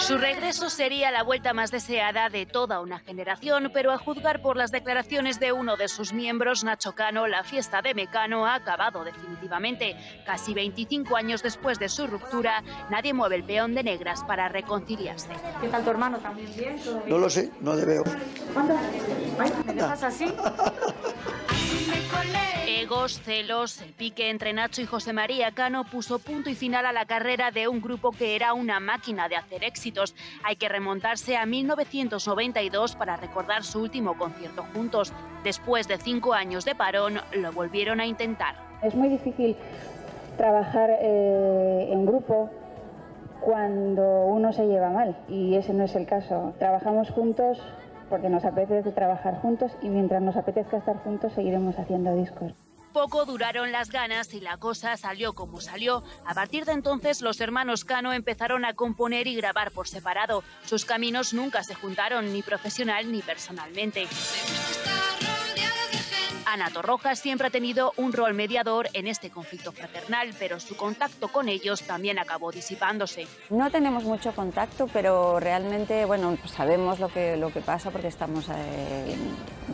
Su regreso sería la vuelta más deseada de toda una generación, pero a juzgar por las declaraciones de uno de sus miembros, Nacho Cano, la fiesta de Mecano ha acabado definitivamente. Casi 25 años después de su ruptura, nadie mueve el peón de negras para reconciliarse. ¿Qué tal tu hermano? ¿También bien? No lo sé, no le veo. ¿Me dejas así? Egos, celos, el pique entre Nacho y José María Cano puso punto y final a la carrera de un grupo que era una máquina de hacer éxitos. Hay que remontarse a 1992 para recordar su último concierto juntos. Después de cinco años de parón, lo volvieron a intentar. Es muy difícil trabajar eh, en grupo cuando uno se lleva mal y ese no es el caso. Trabajamos juntos porque nos apetece trabajar juntos y mientras nos apetezca estar juntos seguiremos haciendo discos. Poco duraron las ganas y la cosa salió como salió. A partir de entonces los hermanos Cano empezaron a componer y grabar por separado. Sus caminos nunca se juntaron ni profesional ni personalmente. Ana Torrojas siempre ha tenido un rol mediador en este conflicto fraternal, pero su contacto con ellos también acabó disipándose. No tenemos mucho contacto, pero realmente, bueno, pues sabemos lo que, lo que pasa porque estamos, eh,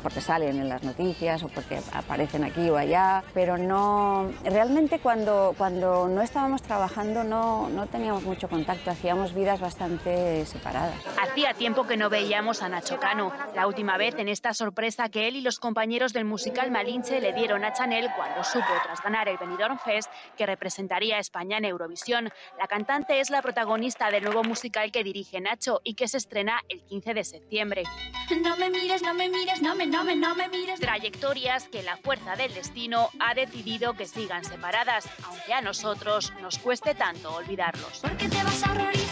porque salen en las noticias o porque aparecen aquí o allá, pero no, realmente cuando, cuando no estábamos trabajando no, no teníamos mucho contacto, hacíamos vidas bastante separadas. Hacía tiempo que no veíamos a Nacho Cano, la última vez en esta sorpresa que él y los compañeros del musical Malinche le dieron a Chanel cuando supo, tras ganar el Benidorm Fest, que representaría a España en Eurovisión. La cantante es la protagonista del nuevo musical que dirige Nacho y que se estrena el 15 de septiembre. No me mires, no me mires, no me, no me, no me mires. Trayectorias que la fuerza del destino ha decidido que sigan separadas, aunque a nosotros nos cueste tanto olvidarlos. Porque te vas a horrorizar.